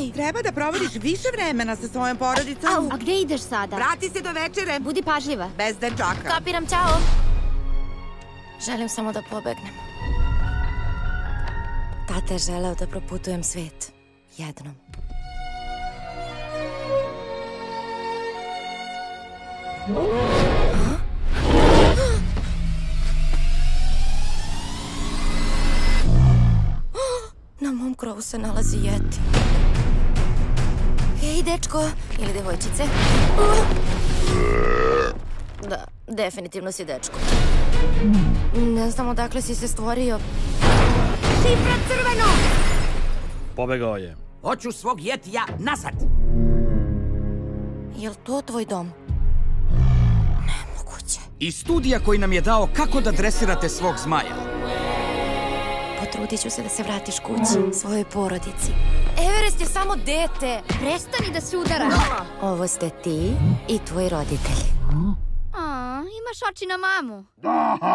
maj. Treba da provodiš više vremena sa svojom porodicom. Au, a gde ideš sada? Vrati se do večere, Budi pažljiva. bez dečaka. Kapiram, čao. Želim samo da pobegnem. Tata je želeo da proputujem svet. Jednom. Na mom krovu se nalazi jeti. Ej, dečko, ili devojčice. Da, definitivno si dečko. Ne znam odakle si se stvorio. Šifra crveno! Pobegao je. Hoću svog jetija nazad. Jel to tvoj dom? Nemoguće. I studija koji nam je dao kako da dresirate svog zmaja. Potrudit ću se da se vratiš kući, svojoj porodici. Everest je samo dete. Prestani da se udaraš. Ovo ste ti i tvoji roditelji. A, imaš oči na mamu.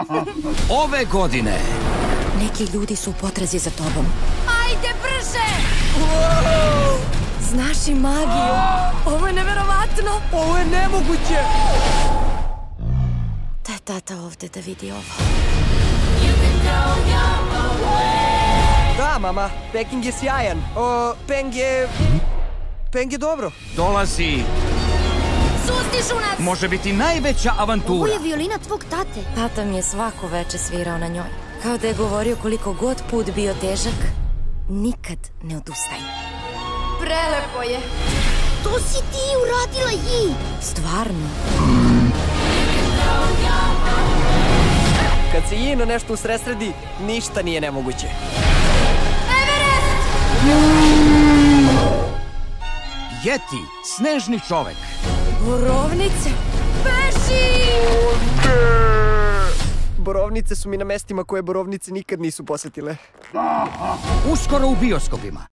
Ove godine Neki ljudi su u potrazi za tobom. Ajde, brže! Znaš i magiju. Ovo je neverovatno. Ovo je nemoguće! Da je tata ovde da vidi ovo. Da, mama, Peking je sjajan. O, Peng je... Peng je dobro. dolazi Sustišu nas! može biti najveća Ovo avantura. je violina tvog tate. Tata mi je svako veče svirao na njoj. Kao da je govorio koliko god put bio težak, nikad ne odustaj. Prelepo je. To si ti uradila, Ji! Stvarno. Kad se Jino nešto usresredi, ništa nije nemoguće. Jeti, snežni čovek. Borovnice. Borovnice su mi na mestima koje borovnice nikad nisu posetile. Uskoro u bioskopima.